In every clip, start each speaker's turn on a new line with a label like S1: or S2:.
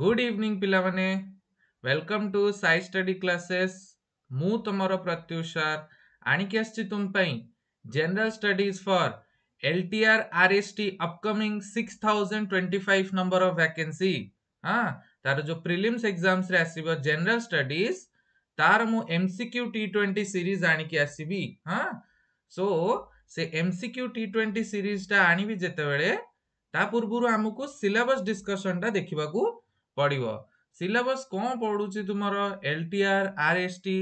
S1: Good evening પિલાମାନେ welcome to Sai Study Classes ମୁଁ ତମର ପ୍ରତ୍ୟୁଷାର ଆଣିକି ଆସିଛି ତୁମ ପାଇଁ general studies for LTR RST upcoming six thousand twenty five number of vacancy ହଁ ତାର ଯୋଉ ପ୍ରିଲିମ୍ସ ଏକ୍ଜାମ୍ସରେ ଆସିବ ଜେନେରାଲ ଷ୍ଟଡିଜ୍ ତାର ମୁଁ ଏମ୍ସିକ୍ୟୁ ଟି ଟ୍ୱେଣ୍ଟି ସିରିଜ୍ ଆଣିକି ଆସିବି ହଁ ସୋ ସେ ଏମ୍ସିକ୍ୟୁ ଟି ଟ୍ୱେଣ୍ଟି ସିରିଜ୍ଟା ଆଣିବି ଯେତେବେଳେ ତା ପୂର୍ବରୁ ଆମକୁ ସିଲାବସ୍ ଡିସ୍କସନ୍ଟା ଦେଖିବାକୁ ପଡିବ ସିଲାବସ୍ କ'ଣ ପଡୁଛି ତୁମର ଏଲଟିଆର ଆରଏସଟି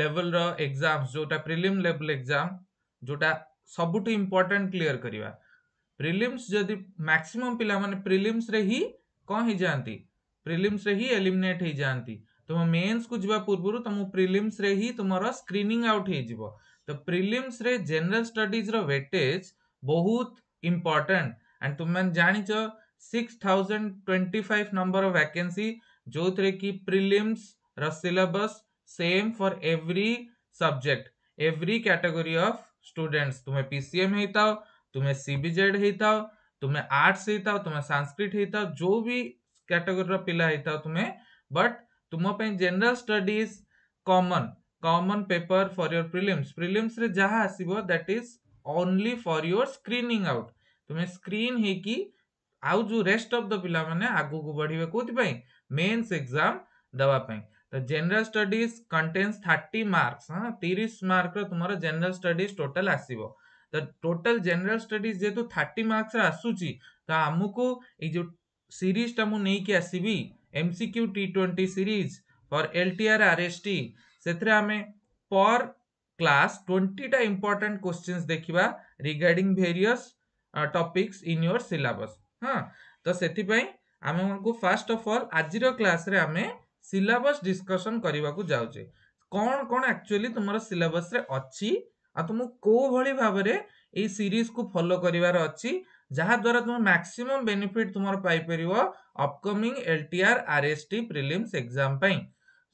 S1: ଲେଭେଲର ଏକ୍ଜାମ ଯୋଉଟା ପ୍ରିଲିମ୍ ଲେଭେଲ ଏକ୍ଜାମ ଯୋଉଟା ସବୁଠୁ ଇମ୍ପୋର୍ଟାଣ୍ଟ କ୍ଲିୟର କରିବା ପ୍ରିଲିମ୍ସ ଯଦି ମ୍ୟାକ୍ସିମମ୍ ପିଲାମାନେ ପ୍ରିଲିମ୍ସରେ ହିଁ କ'ଣ ହେଇଯାଆନ୍ତି ପ୍ରିଲିମ୍ସରେ ହିଁ ଏଲିମିନେଟ୍ ହେଇଯାଆନ୍ତି ତୁମ ମେନ୍ସକୁ ଯିବା ପୂର୍ବରୁ ତୁମ ପ୍ରିଲିମ୍ସରେ ହିଁ ତୁମର ସ୍କ୍ରିନିଂ ଆଉଟ୍ ହେଇଯିବ ତ ପ୍ରିଲିମ୍ସରେ ଜେନେରାଲ ଷ୍ଟଡିଜ୍ର ୱେଟେଜ୍ ବହୁତ ଇମ୍ପୋର୍ଟାଣ୍ଟ ଆଣ୍ଡ ତୁମେମାନେ ଜାଣିଛ 6025 number of vacancy jyotre ki prelims ra syllabus same for every subject every category of students tumhe pcm heitav tumhe cbz heitav tumhe arts heitav tumhe sanskrit heitav jo bhi category ra pila heitav tumhe but तुम general studies common common paper for your prelims prelims रे जहाँ आसो that is only for your screening out तुम्हें screen होगी आउ जो rest of the पिला माने आगु को बढ़िवे कोति पई मेंस एग्जाम दवा पई तो जनरल स्टडीज कंटेंस 30 मार्क्स हां 30 मार्क रो तुम्हारा जनरल स्टडीज टोटल आसीबो तो टोटल जनरल स्टडीज जेतु 30 मार्क्स रा आसुची तो हमहु को ई जो सीरीज तमु नै के आसीबी एमसीक्यू टी20 सीरीज फॉर एलटीआर आरएसटी सेथरे आमे पर क्लास 20 टा इंपोर्टेंट क्वेश्चंस देखिबा regarding various topics in your syllabus ହଁ ତ ସେଥିପାଇଁ ଆମମାନଙ୍କୁ ଫାର୍ଷ୍ଟ ଅଫ୍ ଅଲ୍ ଆଜିର କ୍ଲାସ୍ରେ ଆମେ ସିଲାବସ୍ ଡିସ୍କସନ୍ କରିବାକୁ ଯାଉଛେ କ'ଣ କ'ଣ ଆକ୍ଚୁଆଲି ତୁମର ସିଲାବସ୍ରେ ଅଛି ଆଉ ତୁମକୁ କୋଉ ଭଳି ଭାବରେ ଏଇ ସିରିଜ୍କୁ ଫଲୋ କରିବାର ଅଛି ଯାହାଦ୍ୱାରା ତୁମେ ମ୍ୟାକ୍ସିମମ୍ ବେନିଫିଟ୍ ତୁମର ପାଇପାରିବ upcoming L T R R S T prelims exam ପାଇଁ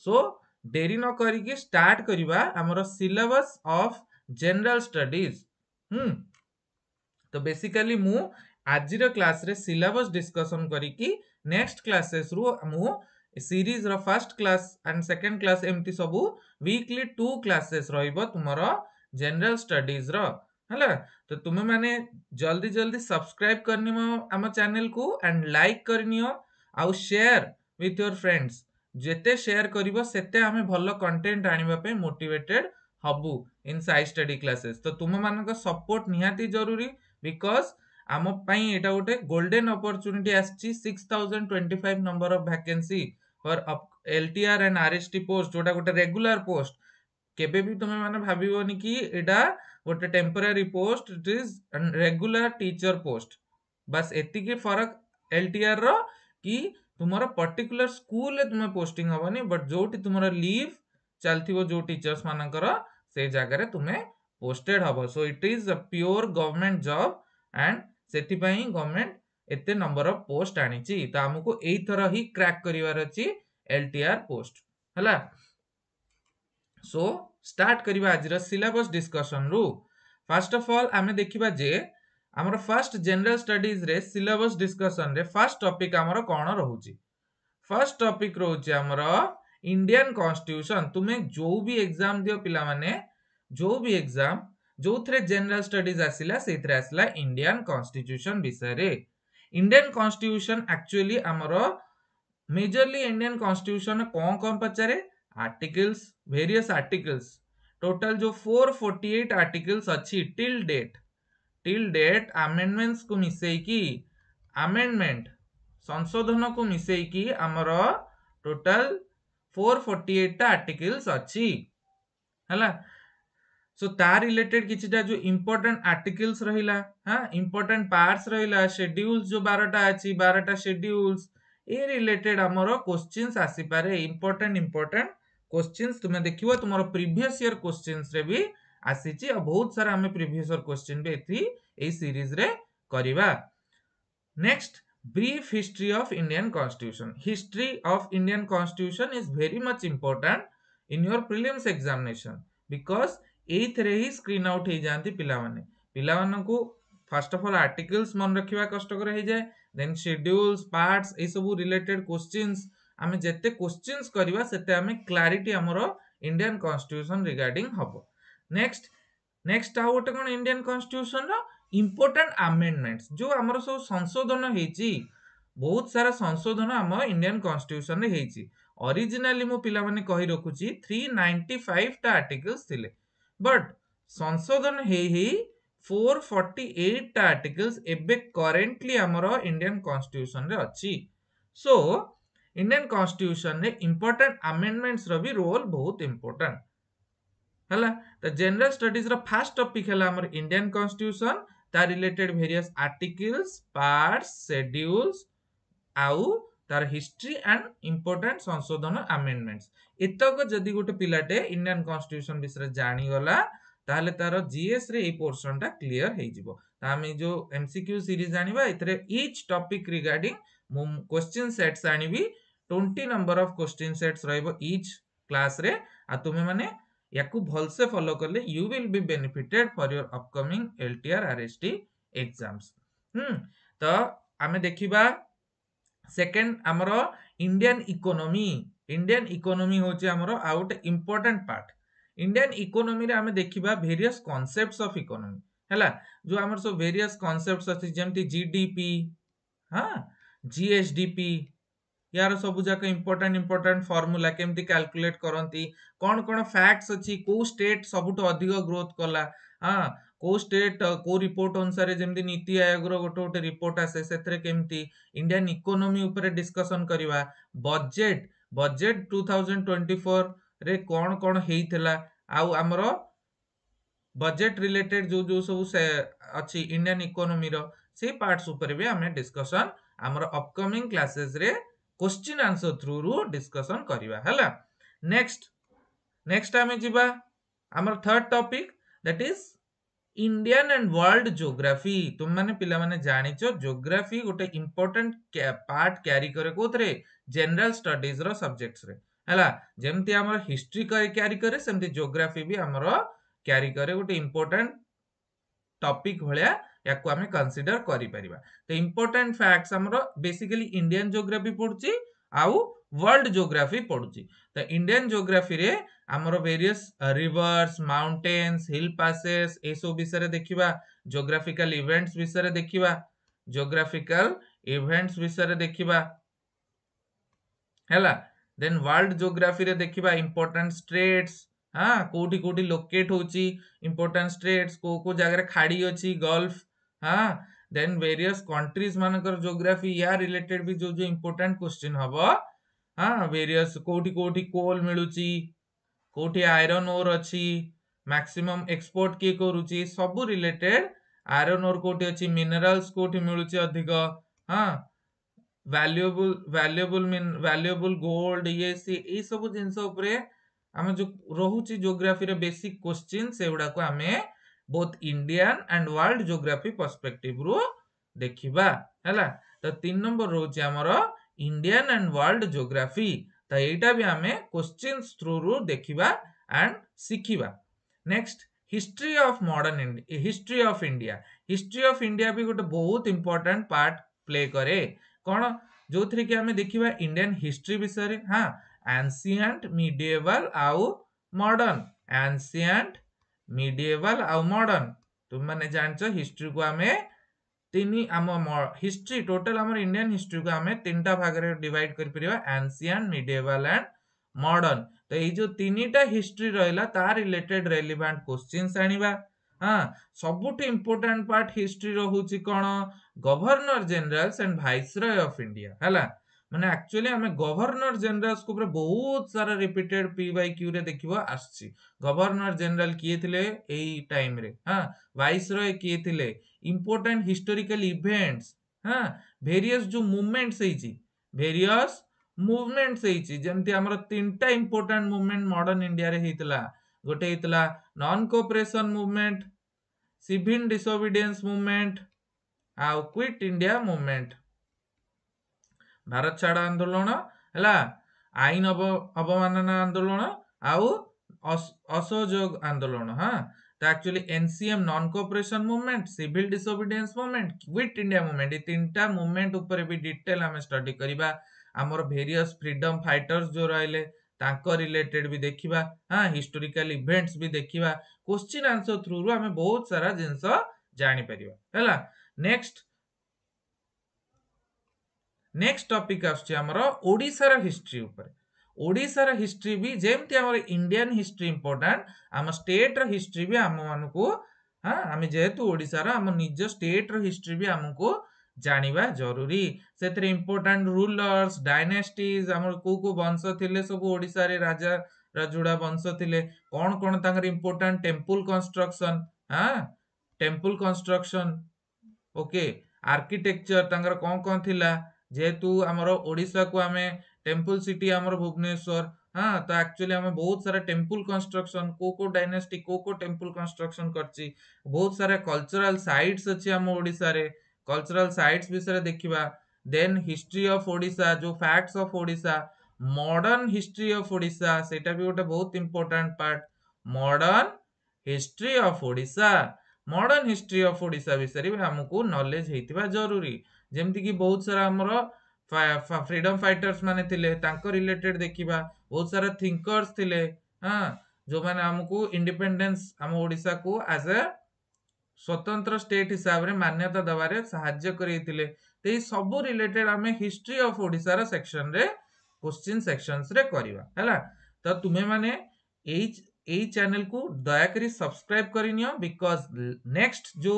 S1: ସୋ ଡେରି ନ କରିକି ଷ୍ଟାର୍ଟ କରିବା ଆମର ସିଲାବସ୍ ଅଫ୍ ଜେନେରାଲ ଷ୍ଟଡିଜ୍ ହୁଁ ତ ବେସିକାଲି ମୁଁ ଆଜିର କ୍ଲାସ୍ରେ ସିଲାବସ୍ ଡିସ୍କସନ୍ କରିକି ନେକ୍ସଟ କ୍ଲାସେସ୍ରୁ ମୁଁ ସିରିଜ୍ର first class and second class ଏମିତି ସବୁ ୱିକଲି ଟୁ କ୍ଲାସେସ୍ ରହିବ ତୁମର ଜେନେରାଲ ଷ୍ଟଡିଜ୍ର ହେଲା ତ ତୁମେମାନେ ଜଲ୍ଦି ଜଲ୍ଦି ସବସ୍କ୍ରାଇବ୍ କରିନିଅ ଆମ ଚ୍ୟାନେଲକୁ ଆଣ୍ଡ ଲାଇକ୍ କରିନିଅ ଆଉ ସେୟାର ୱିଥ୍ ୟୋର ଫ୍ରେଣ୍ଡସ୍ ଯେତେ ସେୟାର କରିବ ସେତେ ଆମେ ଭଲ କଣ୍ଟେଣ୍ଟ ଆଣିବା ପାଇଁ ମୋଟିଭେଟେଡ୍ ହବୁ ଇନ୍ ସାଇ ଷ୍ଟଡି କ୍ଲାସେସ୍ ତ ତୁମମାନଙ୍କ ସପୋର୍ଟ ନିହାତି ଜରୁରୀ ବିକଜ୍ आम एटा गोटे गोल्डेन अपरच्युनिटी आसछि 6025 number of vacancy for LTR and RST post जोटा गोटे रेगुलर पोस्ट केबे भी तुमे माने भाबिबोनी कि एटा गोटे temporary post it is regular teacher post बस एतिके फरक एल एलटीआर रो कि तुम पर्टिकुलर स्कूल रे तुमे पोस्टिंग बट जो तुम लिव चलथिबो जो टीचर्स मानक से जगह रे पोस्टेड हम so it is a pure government job and ସେଥିପାଇଁ ଗଭର୍ଣ୍ଣମେଣ୍ଟ ଏତେ ନମ୍ବର ଅଫ୍ ପୋଷ୍ଟ ଆଣିଛି ତ ଆମକୁ ଏଇଥର ହିଁ କ୍ରାକ୍ କରିବାର ଅଛି ଏଲଟିଆର ପୋଷ୍ଟ ହେଲା ସୋ ଷ୍ଟାର୍ଟ କରିବା ଆଜିର ସିଲାବସ୍ ଡିସ୍କସନରୁ ଫାର୍ଷ୍ଟ ଅଫ୍ ଅଲ୍ ଆମେ ଦେଖିବା ଯେ ଆମର ଫାର୍ଷ୍ଟ ଜେନେରାଲ ଷ୍ଟଡିଜରେ ସିଲାବସ୍ ଡିସ୍କସନରେ ଫାର୍ଷ୍ଟ ଟପିକ୍ ଆମର କ'ଣ ରହୁଛି ଫାର୍ଷ୍ଟ ଟପିକ୍ ରହୁଛି ଆମର ଇଣ୍ଡିଆନ୍ କନଷ୍ଟିଟ୍ୟୁସନ୍ ତୁମେ ଯେଉଁ ବି ଏକ୍ଜାମ୍ ଦିଅ ପିଲାମାନେ ଯେଉଁ ବି ଏକ୍ଜାମ୍ ଯୋଉଥିରେ ଜେନେରାଲ ଷ୍ଟଡିଜ ଆସିଲା ସେଇଥିରେ ଆସିଲା ଇଣ୍ଡିଆନ କନଷ୍ଟିଚ୍ୟୁସନ ବିଷୟରେ ଇଣ୍ଡିଆନ କନଷ୍ଟିଚ୍ୟୁସନ ଆକ୍ଚୁଆଲି ଆମର ମେଜରଲି ଇଣ୍ଡିଆନ କନଷ୍ଟିଚ୍ୟୁସନ କଣ କଣ ପଚାରେ ଆର୍ଟିକଲ୍ସ ଭେରିୟସ୍ ଆର୍ଟିକଲ୍ସ टोटल जो 448 आर्टिकल्स अच्छी till date till date amendments को मिसेकी आमेंडमेंट संशोधन को मिसेकी आमर टोटल 448 टा आर्टिकल्स अच्छी है सो so, तार रिलेटेड किसीटा जो इम्पोर्टाट आर्टिकल्स रहा हाँ इम्पोर्टाट पार्टस रहा सेड्यूल्स जो बारटा अच्छी बारटा सेड्यूल्स ए रिलेटेड आमर क्वेश्चन आसपे इम्पोर्टाट इम्पोर्टाट क्वेश्चन तुम देख तुम प्रिभस इयर क्वेश्चन रे भी आसी बहुत सारा आम प्रिभस इयर क्वेश्चन भी ए सीरीज रे करवा next brief history of Indian constitution history of Indian constitution is very much important in your prelims examination because ଏଇଥିରେ ହିଁ ସ୍କ୍ରିନ୍ ଆଉଟ୍ ହେଇଯାଆନ୍ତି ପିଲାମାନେ ପିଲାମାନଙ୍କୁ ଫାର୍ଷ୍ଟ ଅଫ୍ ଅଲ୍ ଆର୍ଟିକଲ୍ସ ମନେ ରଖିବା କଷ୍ଟକର ହେଇଯାଏ ଦେନ୍ ସେଡ୍ୟୁଲ୍ସ ପାର୍ଟସ୍ ଏଇସବୁ ରିଲେଟେଡ୍ କୋଶ୍ଚିନ୍ସ ଆମେ ଯେତେ କୋଶ୍ଚିନ୍ସ କରିବା ସେତେ ଆମେ କ୍ଲାରିଟି ଆମର ଇଣ୍ଡିଆନ୍ କନଷ୍ଟିଟ୍ୟୁସନ୍ ରିଗାର୍ଡିଂ ହେବ ନେକ୍ସଟ ନେକ୍ସଟ ଆଉ ଗୋଟେ କ'ଣ ଇଣ୍ଡିଆନ୍ କନଷ୍ଟିଟ୍ୟୁସନ୍ର ଇମ୍ପୋର୍ଟାଣ୍ଟ ଆମେଣ୍ଡମେଣ୍ଟସ୍ ଯେଉଁ ଆମର ସବୁ ସଂଶୋଧନ ହେଇଛି ବହୁତ ସାରା ସଂଶୋଧନ ଆମ ଇଣ୍ଡିଆନ୍ କନଷ୍ଟିଟ୍ୟୁସନ୍ରେ ହେଇଛି ଅରିଜିନାଲି ମୁଁ ପିଲାମାନେ କହି ରଖୁଛି ଥ୍ରୀ ନାଇଣ୍ଟି ଫାଇଭଟା ଆର୍ଟିକଲ୍ସ ଥିଲେ but ସଂଶୋଧନ ହେଇ ହେଇ ଫୋର ଫର୍ଟି ଏଇଟଟା ଆର୍ଟିକଲ୍ସ ଏବେ କରେଣ୍ଟଲି ଆମର ଇଣ୍ଡିଆନ୍ କନଷ୍ଟିଟ୍ୟୁସନରେ ଅଛି ସୋ ଇଣ୍ଡିଆନ୍ କନଷ୍ଟିଟ୍ୟୁସନରେ ଇମ୍ପୋର୍ଟାଣ୍ଟ ଆମେଣ୍ଡମେଣ୍ଟସର ବି ରୋଲ୍ ବହୁତ ଇମ୍ପୋର୍ଟାଣ୍ଟ ହେଲା ତ ଜେନେରାଲ ଷ୍ଟଡିଜର ଫାର୍ଷ୍ଟ ଟପିକ୍ ହେଲା ଆମର ଇଣ୍ଡିଆନ୍ କନଷ୍ଟିଟ୍ୟୁସନ ତା related various articles parts schedules ଆଉ তার হিস্ট্রি অ্যান্ড ইম্পর্টাট সংশোধন আমেন্ডমেন্টস এতক যদি গোটে পিলাটে ইন্ডিয়ান কনস্টিট্যুশন বিষয়ে জাণিগলা তাহলে তার জিএস রে এই পোর্সনটা ক্লিয়ার হয়েযিব আমি যে এমসিকিউ সিরিজ আনিবা এতে ইচ টপিক রিগার্ডিং ମୁଁ କ୍ୱେଶ୍ଚିନ୍ ସେଟ୍ସ ଆଣିବି twenty number of question sets ରହିବ ଇଚ୍ କ୍ଲାସ୍ରେ ଆଉ ତୁମେମାନେ ୟାକୁ ଭଲସେ ଫଲୋ କଲେ you will be benefited for your upcoming L T R R S T exams ତ ଆମେ ଦେଖିବା সেকেন্ড আমার ইন্ডিয়ান ইকোনোমি ইন্ডিয়ান ইকোনোমি হচ্ছে আমার আউ গোটে ইম্পর্টাট পার্ট ইন্ডিয়ান ইকোনোমিরে আমি দেখিবা ভেরিয়াস কনসেপ্টস অফ ইকোনোমি ହେଲା ଯୋଉ ଆମର ସବୁ ଭେରିୟସ୍ କନସେପ୍ଟ ଅଛି ଯେମିତି ଜିଡିପି ହଁ ଜିଏସଡିପି ୟାର ସବୁ ଯାକ ଇମ୍ପୋର୍ଟାଣ୍ଟ ଇମ୍ପୋର୍ଟାଣ୍ଟ ଫର୍ମୁଲା କେମିତି କାଲକୁଲେଟ୍ କରନ୍ତି କ'ଣ କ'ଣ ଫ୍ୟାକ୍ଟସ୍ ଅଛି କେଉଁ ଷ୍ଟେଟ୍ ସବୁଠୁ ଅଧିକ ଗ୍ରୋଥ୍ କଲା ହଁ କୋଉ ଷ୍ଟେଟ୍ କୋଉ ରିପୋର୍ଟ ଅନୁସାରେ ଯେମିତି ନୀତି ଆୟୋଗର ଗୋଟେ ଗୋଟେ ରିପୋର୍ଟ ଆସେ ସେଥିରେ କେମିତି ଇଣ୍ଡିଆନ୍ ଇକୋନୋମି ଉପରେ ଡିସ୍କସନ୍ କରିବା budget budget two thousand twenty ଫୋର୍ରେ କ'ଣ କ'ଣ ହେଇଥିଲା ଆଉ ଆମର ବଜେଟ୍ ରିଲେଟେଡ୍ ଯୋଉ ଯୋଉ ସବୁ ଅଛି ଇଣ୍ଡିଆନ୍ ଇକୋନୋମିର ସେଇ ପାର୍ଟସ୍ ଉପରେ ବି ଆମେ ଡିସ୍କସନ୍ ଆମର ଅପକମିଂ କ୍ଲାସେସ୍ରେ କୋଶ୍ଚିନ୍ ଆନ୍ସର ଥ୍ରୁରୁ ଡିସ୍କସନ୍ କରିବା ହେଲା ନେକ୍ସଟ ନେକ୍ସଟ ଆମେ ଯିବା ଆମର third topic that is Indian and world geography ତୁମମାନେ ପିଲାମାନେ ଜାଣିଛ ଜୋଗ୍ରାଫି ଗୋଟେ ଇମ୍ପୋର୍ଟାଣ୍ଟ ପାର୍ଟ କ୍ୟାରି କରେ କୋଉଥିରେ ଜେନେରାଲ ଷ୍ଟଡିଜର ସବଜେକ୍ଟରେ ହେଲା ଯେମିତି ଆମର ହିଷ୍ଟ୍ରି କ୍ୟାରି କରେ ସେମିତି ଜୋଗ୍ରାଫି ବି ଆମର କ୍ୟାରି କରେ ଗୋଟେ ଇମ୍ପୋର୍ଟାଣ୍ଟ ଟପିକ ଭଳିଆ ୟାକୁ ଆମେ କନସିଡର କରିପାରିବା ତ ଇମ୍ପୋର୍ଟାଣ୍ଟ ଫ୍ୟାକ୍ଟସ୍ ଆମର ବେସିକାଲି ଇଣ୍ଡିଆନ୍ ଜୋଗ୍ରାଫି ପଡୁଛି ଆଉ ୱାର୍ଲଡ ଜିଓଗ୍ରାଫି ପଢୁଛି ତ ଇଣ୍ଡିଆନ ଜିଓଗ୍ରାଫିରେ ଆମର various rivers mountains hill passes ଏସବୁ ବିଷୟରେ ଦେଖିବା ଜିଓଗ୍ରାଫିକାଲ ଇଭେଣ୍ଟସ୍ ବିଷୟରେ ଦେଖିବା ଜିଓଗ୍ରାଫିକାଲ ଇଭେଣ୍ଟସ୍ ବିଷୟରେ ଦେଖିବା ହେଲା ଦେନ୍ ୱାର୍ଲଡ ଜିଓଗ୍ରାଫିରେ ଦେଖିବା ଇମ୍ପୋର୍ଟାଣ୍ଟ ଷ୍ଟେଟ୍ସ ହଁ କୋଉଠି କୋଉଠି ଲୋକେଟ୍ ହଉଛି ଇମ୍ପୋର୍ଟାଣ୍ଟ ଷ୍ଟେଟ୍ସ କୋଉ କୋଉ ଜାଗାରେ ଖାଡ଼ି ଅଛି ଗଲ୍ଫ ହଁ देन वेरियस कंट्रीज मानकर जोग्राफी या रिलेटेड भी जो जो इंपोर्टांट क्वेश्चन हम हाँ वेरियस कौटी कौटी कोल मिलूची कौटी आयरन ओर अच्छी मैक्सिमम एक्सपोर्ट किए कर सब रिलेटेड आयरन ओर कौट अच्छी मिनेराल्स कौटी मिलूची अधिक हाँ वैल्यूएबल वैल्यूएबल मीन गोल्ड ये सी ये सब जिनस आम जो रोचे जोग्राफी बेसिक क्वेश्चन से गुड़ाक आम both Indian and world geography ପର୍ସପେକ୍ଟିଭରୁ ଦେଖିବା ହେଲା ତ ତିନି ନମ୍ବର ରହୁଛି ଆମର ଇଣ୍ଡିଆନ୍ ଆଣ୍ଡ ୱାର୍ଲଡ ଜିଓଗ୍ରାଫି ତ ଏଇଟା ବି ଆମେ କୋଶ୍ଚିନ୍ ଥ୍ରୁରୁ ଦେଖିବା ଆଣ୍ଡ ଶିଖିବା next history of modern history of India history of India ବି ଗୋଟେ ବହୁତ ଇମ୍ପୋର୍ଟାଣ୍ଟ ପାର୍ଟ ପ୍ଲେ କରେ କ'ଣ ଯେଉଁଥିରେ କି ଆମେ ଦେଖିବା ଇଣ୍ଡିଆନ୍ ହିଷ୍ଟ୍ରି ବିଷୟରେ ହଁ ଆନ୍ସିଆଣ୍ଟ ମିଡିଏବାଲ ଆଉ ମଡର୍ଣ୍ଣ ଆନ୍ସିଆଣ୍ଟ ମିଡିଏଭାଲ ଆଉ ମଡର୍ଣ୍ଣ ତୁମମାନେ ଜାଣିଛ ହିଷ୍ଟ୍ରିକୁ ଆମେ ତିନି ଆମ ହିଷ୍ଟ୍ରି ଟୋଟାଲ ଆମର ଇଣ୍ଡିଆନ ହିଷ୍ଟ୍ରିକୁ ଆମେ ତିନିଟା ଭାଗରେ ଡିଭାଇଡ କରିପାରିବା ଆନ୍ସିଆନ୍ ମିଡିଏଭାଲ ଆଣ୍ଡ ମଡର୍ଣ୍ଣ ତ ଏଇ ଯୋଉ ତିନିଟା ହିଷ୍ଟ୍ରି ରହିଲା ତା ରିଲେଟେଡ୍ ରେଲିଭାଣ୍ଟ କୋଶ୍ଚିନ୍ସ ଆଣିବା ହଁ ସବୁଠୁ ଇମ୍ପୋର୍ଟାଣ୍ଟ ପାର୍ଟ ହିଷ୍ଟ୍ରିର ହଉଛି କ'ଣ governor general and viceroy of India ହେଲା ମାନେ ଆକ୍ଚୁଆଲି ଆମେ ଗଭର୍ଣ୍ଣର ଜେନେରାଲଙ୍କ ଉପରେ ବହୁତ ସାରା ରିପିଟେଡ୍ ପି ବାଇ କ୍ୟୁରେ ଦେଖିବ ଆସିଛି ଗଭର୍ଣ୍ଣର ଜେନେରାଲ କିଏ ଥିଲେ ଏଇ ଟାଇମରେ ହଁ ଭାଇସ୍ ରୟ କିଏ ଥିଲେ ଇମ୍ପୋର୍ଟାଣ୍ଟ ହିଷ୍ଟୋରିକାଲ ଇଭେଣ୍ଟସ ହଁ ଭେରିୟସ୍ ଯୋଉ ମୁଭମେଣ୍ଟସ ହେଇଛି ଭେରିୟସ୍ ମୁଭମେଣ୍ଟସ ହେଇଛି ଯେମିତି ଆମର ତିନିଟା ଇମ୍ପୋର୍ଟାଣ୍ଟ ମୁଭମେଣ୍ଟ ମଡର୍ଣ୍ଣ ଇଣ୍ଡିଆରେ ହେଇଥିଲା ଗୋଟେ ହେଇଥିଲା non cooperation movement civil disobedience movement ଆଉ କ୍ୱିଟ୍ ଇଣ୍ଡିଆ ମୁଭମେଣ୍ଟ ଭାରତ ଛାଡ ଆନ୍ଦୋଳନ ହେଲା ଆଇନ ଅବମାନନା ଆନ୍ଦୋଳନ ଆଉ ଅସହଯୋଗ ଆନ୍ଦୋଳନ ହଁ ତ actually NCM non cooperation movement civil disobedience movement quit India movement ଏଇ ତିନିଟା ମୁଭମେଣ୍ଟ ଉପରେ ବି ଡିଟେଲ ଆମେ ଷ୍ଟଡି କରିବା ଆମର ଭେରିୟସ୍ ଫ୍ରିଡମ ଫାଇଟର୍ସ ଯୋଉ ରହିଲେ ତାଙ୍କ ରିଲେଟେଡ୍ ବି ଦେଖିବା ହଁ ହିଷ୍ଟୋରିକାଲ ଇଭେଣ୍ଟସ୍ ବି ଦେଖିବା କୋଶ୍ଚିନ୍ ଆନ୍ସର ଥ୍ରୁରୁ ଆମେ ବହୁତ ସାରା ଜିନିଷ ଜାଣିପାରିବା ହେଲା ନେକ୍ସଟ ନେକ୍ସଟ ଟପିକ୍ ଆସୁଛି ଆମର ଓଡ଼ିଶାର ହିଷ୍ଟ୍ରି ଉପରେ ଓଡ଼ିଶାର ହିଷ୍ଟ୍ରି ବି ଯେମିତି ଆମର ଇଣ୍ଡିଆନ୍ ହିଷ୍ଟ୍ରି ଇମ୍ପୋର୍ଟାଣ୍ଟ ଆମ ଷ୍ଟେଟ୍ର ହିଷ୍ଟ୍ରି ବି ଆମମାନଙ୍କୁ ହଁ ଆମେ ଯେହେତୁ ଓଡ଼ିଶାର ଆମ ନିଜ ଷ୍ଟେଟ୍ର ହିଷ୍ଟ୍ରି ବି ଆମକୁ ଜାଣିବା ଜରୁରୀ ସେଥିରେ ଇମ୍ପୋର୍ଟାଣ୍ଟ ରୁଲର୍ସ ଡାଇନାଷ୍ଟିଜ୍ ଆମର କୋଉ କୋଉ ବଂଶ ଥିଲେ ସବୁ ଓଡ଼ିଶାରେ ରାଜା ରାଜୁଡ଼ା ବଂଶ ଥିଲେ କ'ଣ କ'ଣ ତାଙ୍କର ଇମ୍ପୋର୍ଟାଣ୍ଟ ଟେମ୍ପୁଲ କନଷ୍ଟ୍ରକ୍ସନ୍ ହଁ ଟେମ୍ପୁଲ କନଷ୍ଟ୍ରକ୍ସନ୍ ଓକେ ଆର୍କିଟେକ୍ଚର ତାଙ୍କର କ'ଣ କ'ଣ ଥିଲା ଯେହେତୁ ଆମର ଓଡ଼ିଶାକୁ ଆମେ ଟେମ୍ପଲ ସିଟି ଆମର ଭୁବନେଶ୍ୱର ହଁ ତ ଆକ୍ଚୁଆଲି ଆମେ ବହୁତ ସାରା ଟେମ୍ପଲ କନଷ୍ଟ୍ରକ୍ସନ କୋଉ କୋଉ ଡାଇନାଷ୍ଟି କୋଉ କୋଉ ଟେମ୍ପଲ କନଷ୍ଟ୍ରକ୍ସନ କରିଛି ବହୁତ ସାରା କଲଚରାଲ ସାଇଟ୍ସ ଅଛି ଆମ ଓଡ଼ିଶାରେ କଲଚରାଲ ସାଇଟ୍ସ ବିଷୟରେ ଦେଖିବା ଦେନ୍ ହିଷ୍ଟ୍ରି ଅଫ୍ ଓଡ଼ିଶା ଯୋଉ facts of Odisha modern history of Odisha ସେଇଟା ବି ଗୋଟେ ବହୁତ important part modern history of Odisha modern history of Odisha ବିଷୟରେ ବି ଆମକୁ ନଲେଜ ହେଇଥିବା ଜରୁରୀ जमीक बहुत सारा आम फ्रीडम फाइटर्स मैंने थे रिलेटेड देखा बहुत सारा थिंकर्स हाँ जो मैंने आमको इंडिपेडेन्स आम ओडा को आज ए स्वतंत्र स्टेट हिसाब से मान्यता देवे साय करते तो ये सब रिलेटेड आम हिस्ट्री अफ ओडार सेक्शन रे क्वेश्चन सेक्शन है तो तुम्हें मैंने चैनल को दया सब्सक्राइब करनी बिकज नेक्स्ट जो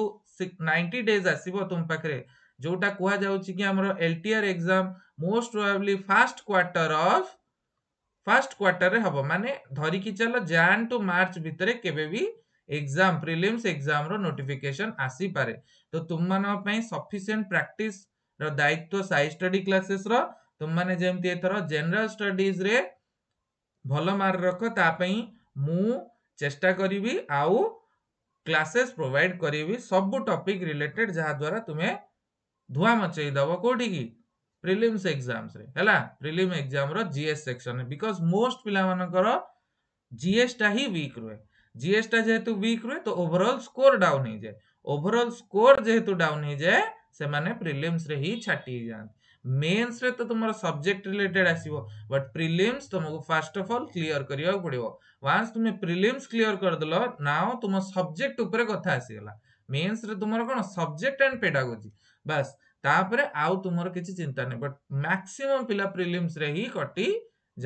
S1: नाइंटी डेज आसव तुम पाखे जोटा कह L T R exam most probably first quarter of first quarter हम मान धरिकी चल जान टू मार्च भितर के एग्जाम प्रिलिम्स एग्जाम रो नोटिफिकेशन आसी पारे तो तुम मैं सफिसीयंट प्राक्टिस दायित्व साइ स्टडी क्लासेस रुम मैंने जमी एथर जेनराल स्टडीज रे भल मार्क रख तापी मु चेष्टा करी आउ क्लासेस प्रोवाइड करी सब टॉपिक रिलेटेड जहाद्वारा तुम्हें धुआ मचे दब कौटी prelims exams prelim exam GS section because most पिलाकर जीएसटा ही विक् रुए जीएसटा जेहतु विक् रुए तो ओभरअल स्कोर डाउन हो जाए ओभरअल स्कोर जेहतु डाउन हो जाए से मैंने प्रिलिमस छाटी जाते मेन्स तो तुम सब्जेक्ट रिलेटेड आसो बट प्रिलिमस तुमको फास्ट अफ अल क्लीयर करवाक पड़ो वन्स तुम प्रिलिमस क्लीयर करद नाओ तुम सब्जेक्ट उपर कथ आसीगला मेन्स तुम कौन सब्जेक्ट एंड पेडागोजी बस तापर आउ तुम किसी चिंता नहीं बट मैक्सिमम पिला प्रिलिम्स रे ही कटी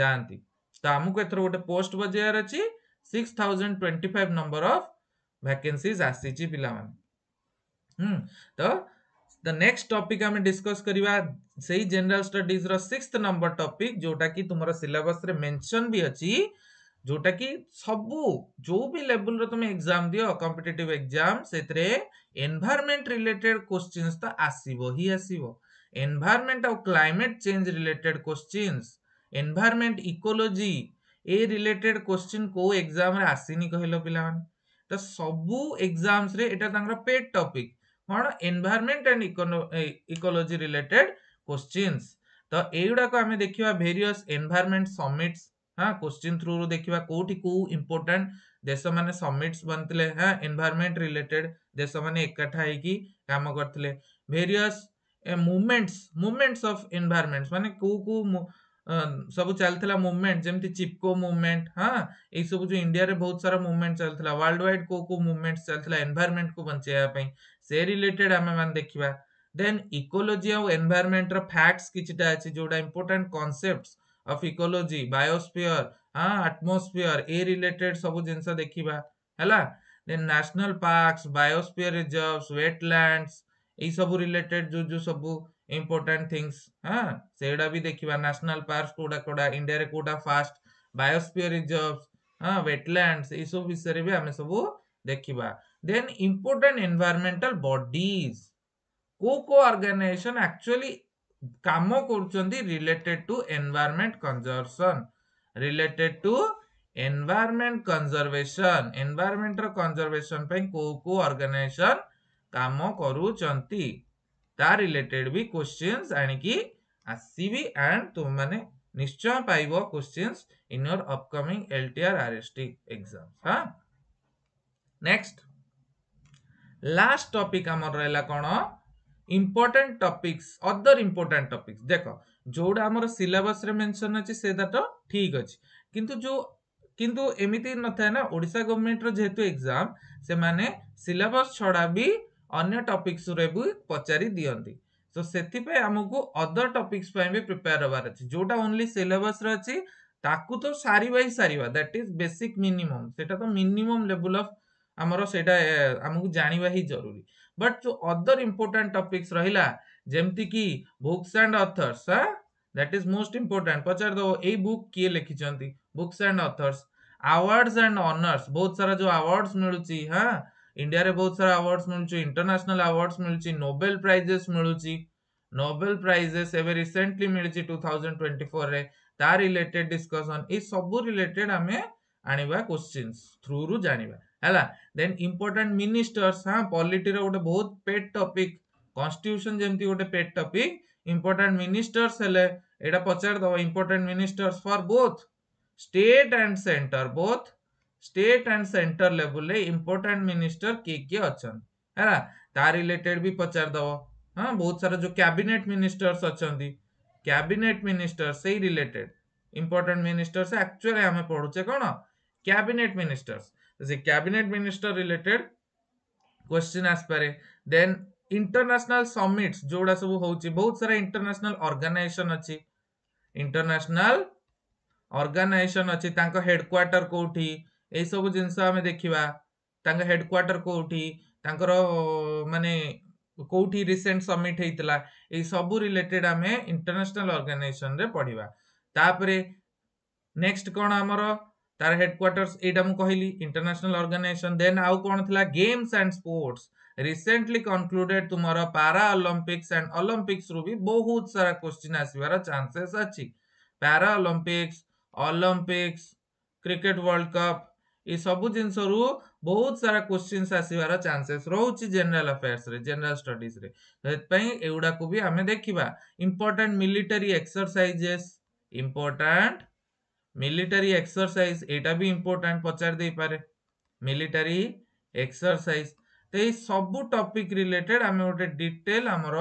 S1: जाती तो आमको एथर गोटे पोस्ट बजेयर अच्छी six thousand twenty five number of vacancy आसी पिला तो द नेक्स्ट टॉपिक आम डिस्कस करवा जनरल स्टडीज रिक्स नंबर टॉपिक जोटा कि तुम सिलेबस मेनसन भी अच्छी ଯୋଉଟାକି ସବୁ ଯୋଉ ବି ଲେବୁଲର ତୁମେ ଏକ୍ଜାମ ଦିଅ କମ୍ପିଟେଟିଭ ଏକ୍ଜାମ ସେଥିରେ ଏନଭାୟରମେଣ୍ଟ ରିଲେଟେଡ୍ କୋଶ୍ଚିନ୍ସ ତ ଆସିବ ହିଁ ଆସିବ ଏନଭାୟରମେଣ୍ଟ ଆଉ climate change related questions environment ecology ଏ ରିଲେଟେଡ୍ କୋଶ୍ଚିନ୍ କୋଉ ଏକ୍ଜାମରେ ଆସିନି କହିଲ ପିଲାମାନେ ତ ସବୁ ଏକ୍ଜାମସରେ ଏଇଟା ତାଙ୍କର ପେଡ୍ ଟପିକ୍ କ'ଣ environment and ecology related questions ତ ଏଇଗୁଡ଼ାକ ଆମେ ଦେଖିବା ଭେରିୟସ୍ ଏନଭାୟରମେଣ୍ଟ ସମିଟ୍ସ हाँ क्वेश्चन थ्रु रु देखा कौटी कौ इम्पोर्टाट देश मैंने समिट्स बनते हाँ एनभारमेंट रिलेटेड देश मैंने एकाठा होम करते various movements movements of environment मानते कौ कौ सब चलता मुवमेंट जमी चिपको मुवमेंट हाँ ये सब जो इंडिया में बहुत सारा मुवमेंट चलता वर्ल्ड वाइड कौ कौ मुवमेंट चलता एनभारमेंट को बचाई से रिलेटेड आम मैंने देखा देन इकोलोजी आउ एनभारमेंट रैक्ट्स किसी जो important concepts of ecology biosphere हाँ आटमोस्फीयर ए रिलेटेड सब जिन देखा है national parks biosphere reserve wetlands you related जो जो सब इम्पोर्टाट थिंगस हाँ से देखा न्यासनाल पार्क कौटा कौटा इंडिया कौटा फास्ट बायोस्फीयर रिजर्वस हाँ व्वेटलैंडस यू विषय भी आम सब देखा देन इम्पोर्टाट एनवाररमेंटाल बडीज को को ऑर्गेनाइजेशन एक्चुअली କାମ କରୁଛନ୍ତି related to environment conservation related to environment conservation ଏନଭାୟରମେଣ୍ଟର conservation ପାଇଁ କୋଉ କୋଉ ଅର୍ଗାନାଇଜେସନ୍ କାମ କରୁଛନ୍ତି ତା ରିଲେଟେଡ୍ ବି କୋଶ୍ଚିନ୍ସ ଆଣିକି ଆସିବି ଆଣ୍ଡ ତୁମମାନେ ନିଶ୍ଚୟ ପାଇବ questions in your upcoming L T R R S T exam ହଁ ନେକ୍ସଟ ଲାଷ୍ଟ ଟପିକ୍ ଆମର ରହିଲା କ'ଣ important topics other important topics ଦେଖ ଯୋଉଟା ଆମର ସିଲାବସରେ ମେନସନ ଅଛି ସେଇଟା ତ ଠିକ ଅଛି କିନ୍ତୁ ଯୋଉ କିନ୍ତୁ ଏମିତି ନଥାଏ ନା ଓଡ଼ିଶା ଗଭର୍ଣ୍ଣମେଣ୍ଟର ଯେହେତୁ ଏକ୍ଜାମ ସେମାନେ ସିଲାବସ ଛଡ଼ା ବି ଅନ୍ୟ ଟପିକ୍ସରେ ବି ପଚାରି ଦିଅନ୍ତି ତ ସେଥିପାଇଁ ଆମକୁ ଅଦର ଟପିକ୍ସ ପାଇଁ ବି ପ୍ରିପେୟାର ହେବାର ଅଛି ଯୋଉଟା ଓନ୍ଲି ସିଲାବସରେ ଅଛି ତାକୁ ତ ସାରିବା ହିଁ ସାରିବା ଦ୍ୟାଟ୍ ଇଜ୍ ବେସିକ୍ ମିନିମମ୍ ସେଇଟା ତ ମିନିମମ୍ ଲେବୁଲ ଅଫ୍ ଆମର ସେଇଟା ଆମକୁ ଜାଣିବା ହିଁ ଜରୁରୀ but to other important topics rahila jemti ki books and authors ha that is most important pachar do ei book kiye likhichhanti books and authors awards and honors bahut sara jo awards miluchi ha india re bahut sara awards miluchi international awards miluchi nobel prizes miluchi nobel prizes ebe recently miluchi 2024 re ता related discussion ए सब related आमे आनिबा questions through रु जानिबा ହେଲା ଦେନ୍ important ministers ହଁ ପଲିଟିର ଗୋଟେ ବହୁତ ପେଟ୍ topic constitution ଯେମିତି ଗୋଟେ ପେଟ୍ ଟପିକ୍ ଇମ୍ପୋର୍ଟାଣ୍ଟ ମିନିଷ୍ଟର୍ସ ହେଲେ ଏଇଟା ପଚାରିଦେବ important ministers for both state and centre both state and centre ଲେବୁଲରେ important minister କିଏ କିଏ ଅଛନ୍ତି ହେଲା ତା ରିଲେଟେଡ୍ ବି ପଚାରିଦେବ ହଁ ବହୁତ ସାରା ଯେଉଁ କ୍ୟାବିନେଟ୍ ମିନିଷ୍ଟର୍ସ ଅଛନ୍ତି କ୍ୟାବିନେଟ୍ ମିନିଷ୍ଟର ସେଇ ରିଲେଟେଡ୍ ଇମ୍ପୋର୍ଟାଣ୍ଟ ମିନିଷ୍ଟର୍ସ ଆକ୍ଚୁଆଲି ଆମେ ପଢୁଛେ କ'ଣ cabinet ministers is a cabinet minister related question as per then international summits जोड़ा सब होची बहुत सारा international organization अच्छी international organization अच्छी तांका headquarter कोठी ये सब जिनसा हमें देखिवा तांका headquarter कोठी तांकर माने कोठी recent summit है इतला ये सब related हमें international organization रे पढ़िवा तापरे next कौन हमारा तार हेडक्वार्टर्स यू कहली इंटरनेशनल ऑर्गेनाइजेशन देन आउ कौन थिला games and sports recently concluded तुम पारा ओलंपिक्स एंड ओलंपिक्स रु भी बहुत सारा क्वेश्चन आसवर चान्सेस अच्छी पारा Olympics Olympics cricket world cup ये सब जिनस बहुत सारा क्वेश्चन आसवर चान्सेस रोच जेनराल अफेयर्स जेनराल स्टडीज़ एगुड़ा भी आम देखा important military exercises important military exercise ଏଇଟା ବି ଇମ୍ପୋର୍ଟାଣ୍ଟ ପଚାରି ଦେଇପାରେ ମିଲିଟାରୀ ଏକ୍ସରସାଇଜ ତ ଏଇ ସବୁ ଟପିକ ରିଲେଟେଡ୍ ଆମେ ଗୋଟେ ଡିଟେଲ ଆମର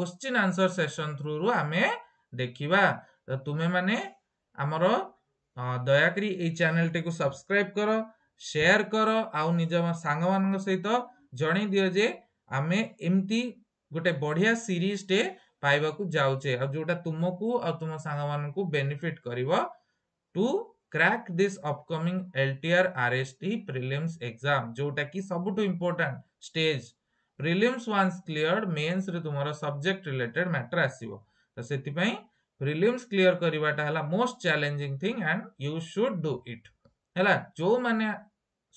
S1: କୋଶ୍ଚିନ୍ ଆନ୍ସର ସେସନ ଥ୍ରୁରୁ ଆମେ ଦେଖିବା ତ ତୁମେମାନେ ଆମର ଦୟାକରି ଏଇ ଚ୍ୟାନେଲଟିକୁ ସବସ୍କ୍ରାଇବ କର ସେୟାର କର ଆଉ ନିଜ ସାଙ୍ଗମାନଙ୍କ ସହିତ ଜଣେଇ ଦିଅ ଯେ ଆମେ ଏମିତି ଗୋଟେ ବଢିଆ ସିରିଜଟେ ପାଇବାକୁ ଯାଉଛେ ଆଉ ଯୋଉଟା ତୁମକୁ ଆଉ ତୁମ ସାଙ୍ଗମାନଙ୍କୁ ବେନିଫିଟ କରିବ to crack this upcoming LTR RST prelims exam जोटा कि सब two important stage prelims once cleared mains रे तुम्हारा subject related matter आसीबो तो सेथिपई prelims clear करिवाटा हला most challenging thing and you should do it हला जो माने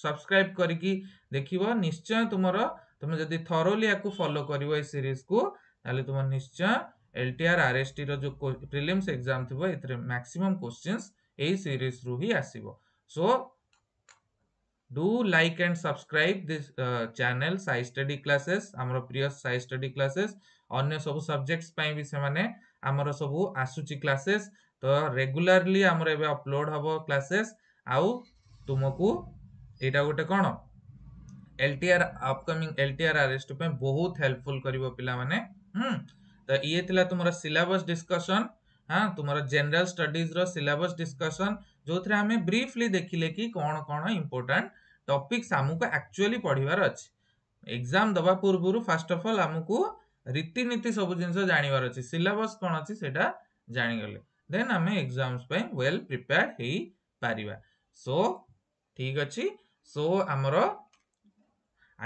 S1: सब्सक्राइब करके देखिबो निश्चय तुम्हारा তুমি যদি থরোলি ইয়াকু ফলো করিব এই সিরিজ কু তাহলে তোমার নিশ্চয় এলটিআর আরএসটি র যে প্রিলিমস এক্সাম থিব এতে ম্যাক্সিমাম কোশ্চেন্স এই ସିରିଜରୁ ହିଁ ଆସିବ so do like and subscribe this channel Sai study classes ଆମର ପ୍ରିୟ ସାଇ ଷ୍ଟଡି କ୍ଲାସେସ୍ ଅନ୍ୟ ସବୁ ସବଜେକ୍ଟସ୍ ପାଇଁ ବି ସେମାନେ ଆମର ସବୁ ଆସୁଛି କ୍ଲାସେସ୍ ତ ରେଗୁଲାରଲି ଆମର ଏବେ ଅପଲୋଡ଼ ହବ କ୍ଲାସେସ୍ ଆଉ ତୁମକୁ ଏଇଟା ଗୋଟେ କ'ଣ ଏଲ୍ଟିଆର୍ ଅପକମିଂ ଏଲ୍ଟିଆର୍ ଆରେଷ୍ଟ ପାଇଁ ବହୁତ ହେଲ୍ପଫୁଲ୍ କରିବ ପିଲାମାନେ ହୁଁ ତ ଇଏ ଥିଲା ତୁମର ସିଲାବସ୍ ଡିସ୍କସନ୍ हाँ तुम जेनेल स्टडीज रिलबस डिस्कसन जो थे आम ब्रीफली देखिले कि कौन कौन इंपोर्टां टपिक्स आमको एक्चुअली पढ़वार अच्छे एग्जाम दवा पूर्व फास्ट अफ अल आमको ରୀତିନୀତି ସବୁ ଜିନିଷ ଜାଣିବାର ଅଛି ସିଲାବସ୍ କ'ଣ ଅଛି ସେଇଟା ଜାଣିଗଲେ ଦେନ୍ ଆମେ ଏକ୍ଜାମ୍ସ ପାଇଁ ୱେଲ୍ ପ୍ରିପେୟାର୍ଡ ହେଇପାରିବା ସୋ ଠିକ୍ ଅଛି ସୋ ଆମର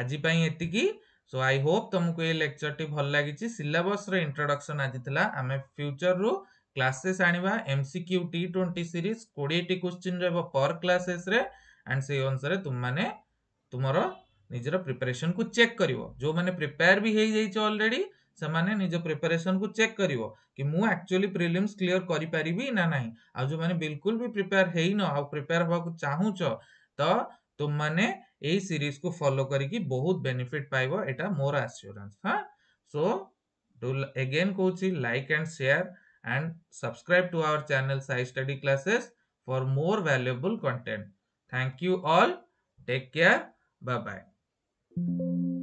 S1: ଆଜି ପାଇଁ ଏତିକି ସୋ ଆଇ ହୋପ୍ ତୁମକୁ ଏ ଲେକ୍ଚରଟି ଭଲ ଲାଗିଛି ସିଲାବସ୍ର ଇଣ୍ଟ୍ରୋଡକ୍ସନ୍ ଆଜି ଥିଲା ଆମେ ଫ୍ୟୁଚରରୁ classes MCQ T twenty series कोड़े क्वेश्चन रहा पर क्लासेस एंड से अनुसार तुम मैंने तुम निजर प्रिपेरेसन को चेक कर जो मैंने प्रिपेयर भी होलरेडी से मैंने निज प्रिपेरेसन को चेक कर कि मुझे एक्चुअली प्रिलिम्स क्लीयर करी ना ना आज मैंने बिलकुल भी प्रिपेयर है ना प्रिपेयर हाँ चाहूच तो तुम मैंने यही सीरीज को फॉलो करके बहुत बेनिफिट पाइब यहाँ मोर आश्योरेन्स हाँ so do again कौच like and share and subscribe to our channel Sai Study Classes for more valuable content. Thank you all. Take care. Bye-bye.